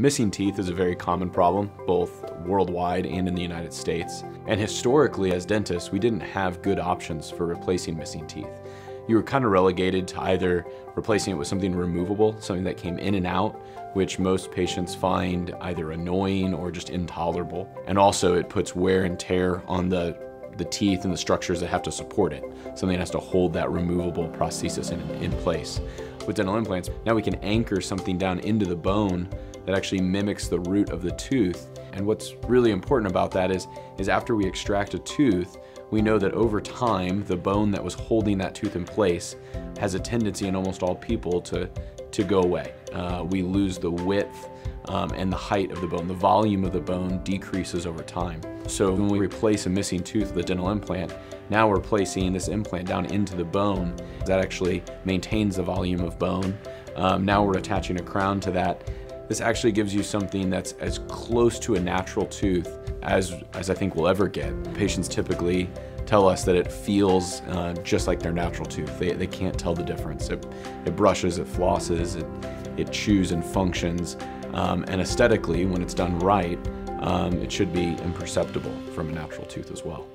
Missing teeth is a very common problem, both worldwide and in the United States. And historically, as dentists, we didn't have good options for replacing missing teeth. You were kind of relegated to either replacing it with something removable, something that came in and out, which most patients find either annoying or just intolerable. And also it puts wear and tear on the the teeth and the structures that have to support it. Something has to hold that removable prosthesis in, in place. With dental implants, now we can anchor something down into the bone that actually mimics the root of the tooth. And what's really important about that is, is after we extract a tooth, we know that over time, the bone that was holding that tooth in place has a tendency in almost all people to, to go away. Uh, we lose the width um, and the height of the bone. The volume of the bone decreases over time. So when we replace a missing tooth with a dental implant, now we're placing this implant down into the bone. That actually maintains the volume of bone. Um, now we're attaching a crown to that this actually gives you something that's as close to a natural tooth as, as I think we'll ever get. Patients typically tell us that it feels uh, just like their natural tooth. They, they can't tell the difference. It, it brushes, it flosses, it, it chews and functions. Um, and aesthetically, when it's done right, um, it should be imperceptible from a natural tooth as well.